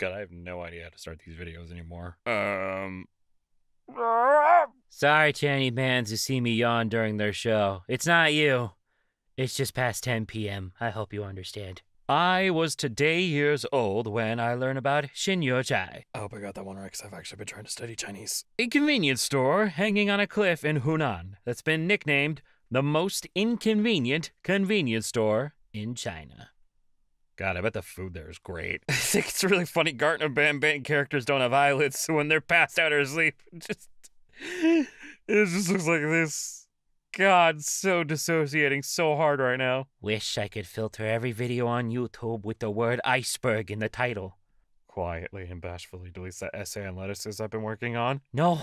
God, I have no idea how to start these videos anymore. Um. Sorry to any bands who see me yawn during their show. It's not you. It's just past 10 p.m. I hope you understand. I was today years old when I learned about Xinyo Chai, I hope I got that one right because I've actually been trying to study Chinese. a convenience store hanging on a cliff in Hunan that's been nicknamed the most inconvenient convenience store in China. God, I bet the food there is great. I think it's really funny. Garten of Banban characters don't have eyelids, so when they're passed out or asleep, just it just looks like this. God, so dissociating so hard right now. Wish I could filter every video on YouTube with the word iceberg in the title. Quietly and bashfully deletes that essay on lettuces I've been working on. No.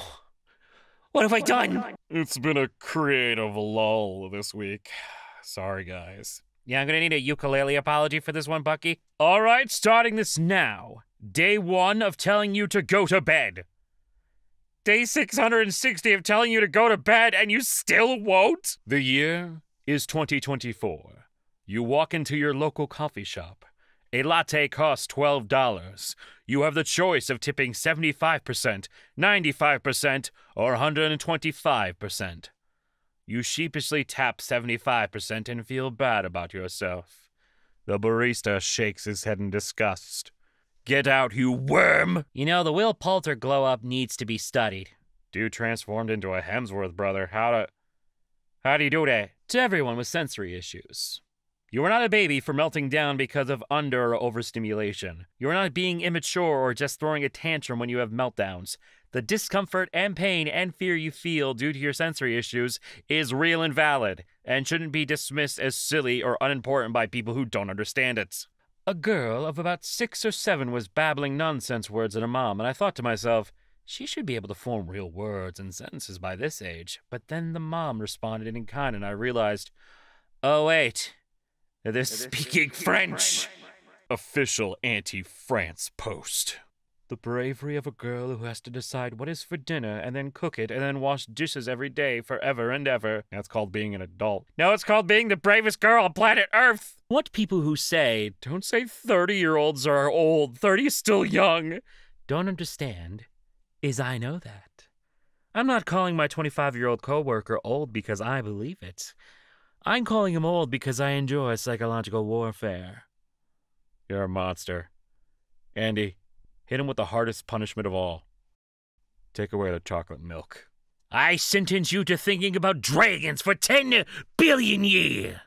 What have I done? It's been a creative lull this week. Sorry, guys. Yeah, I'm gonna need a ukulele apology for this one, Bucky. All right, starting this now. Day one of telling you to go to bed. Day 660 of telling you to go to bed and you still won't? The year is 2024. You walk into your local coffee shop. A latte costs $12. You have the choice of tipping 75%, 95%, or 125%. You sheepishly tap 75% and feel bad about yourself. The barista shakes his head in disgust. Get out, you worm! You know, the Will Poulter glow up needs to be studied. Dude transformed into a Hemsworth brother. How to. How do you do that? To everyone with sensory issues. You are not a baby for melting down because of under or overstimulation. You are not being immature or just throwing a tantrum when you have meltdowns. The discomfort and pain and fear you feel due to your sensory issues is real and valid, and shouldn't be dismissed as silly or unimportant by people who don't understand it. A girl of about six or seven was babbling nonsense words at her mom, and I thought to myself, she should be able to form real words and sentences by this age. But then the mom responded in kind, and I realized, oh, wait, they're speaking French. Official anti France post. The bravery of a girl who has to decide what is for dinner and then cook it and then wash dishes every day forever and ever. That's called being an adult. No, it's called being the bravest girl on planet Earth. What people who say, don't say 30 year olds are old, 30 is still young, don't understand is I know that. I'm not calling my 25 year old coworker old because I believe it. I'm calling him old because I enjoy psychological warfare. You're a monster. Andy, hit him with the hardest punishment of all. Take away the chocolate milk. I sentence you to thinking about dragons for 10 billion years.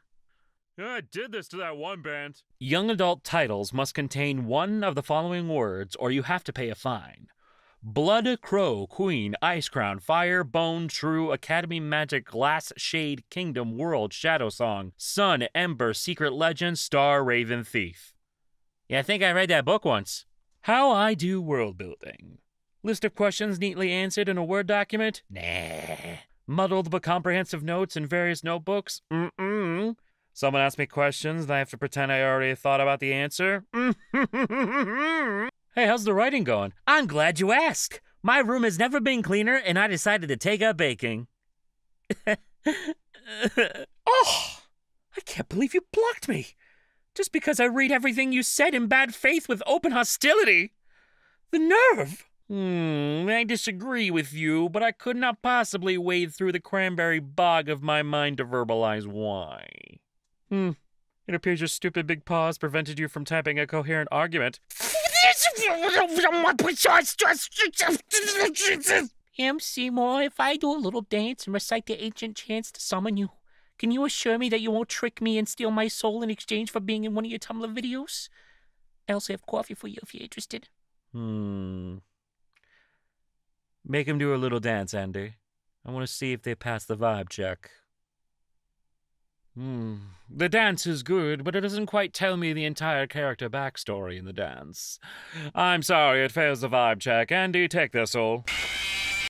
Yeah, I did this to that one band. Young adult titles must contain one of the following words, or you have to pay a fine. Blood, Crow, Queen, Ice Crown, Fire, Bone, True, Academy Magic, Glass, Shade, Kingdom, World, Shadow Song, Sun, Ember, Secret Legend, Star, Raven, Thief. Yeah, I think I read that book once. How I do world building. List of questions neatly answered in a Word document? Nah. Muddled but comprehensive notes in various notebooks? Mm-mm. Someone asks me questions and I have to pretend I already thought about the answer? hey, how's the writing going? I'm glad you asked. My room has never been cleaner and I decided to take up baking. oh, I can't believe you blocked me. Just because I read everything you said in bad faith with open hostility. The nerve! Hmm, I disagree with you, but I could not possibly wade through the cranberry bog of my mind to verbalize why. Hmm, it appears your stupid big paws prevented you from typing a coherent argument. M. Seymour, if I do a little dance and recite the ancient chants to summon you, can you assure me that you won't trick me and steal my soul in exchange for being in one of your Tumblr videos? I also have coffee for you if you're interested. Hmm. Make him do a little dance, Andy. I want to see if they pass the vibe check. Hmm. The dance is good, but it doesn't quite tell me the entire character backstory in the dance. I'm sorry, it fails the vibe check. Andy, take this all.